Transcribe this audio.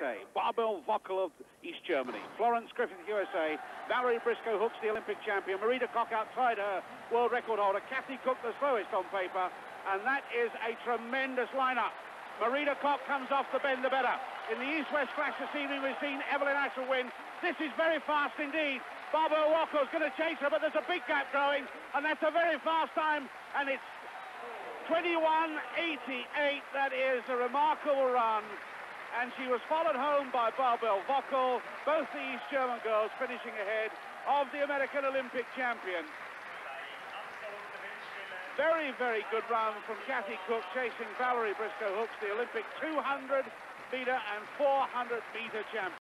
USA, Barbel Wöckel of East Germany, Florence Griffith, USA, Valerie Brisco Hooks, the Olympic champion, Marita Koch outside her world record holder, Kathy Cook, the slowest on paper, and that is a tremendous lineup. Marita Koch comes off the bend the better. In the East-West Clash this evening, we've seen Evelyn Ashford win. This is very fast indeed. Barbara Wöckel's going to chase her, but there's a big gap growing, and that's a very fast time, and it's 21.88. That is a remarkable run. And she was followed home by Barbel Wöckel. both the East German girls finishing ahead of the American Olympic champion. Very, very good run from Kathy Cook chasing Valerie Brisco Hooks, the Olympic 200 meter and 400 meter champion.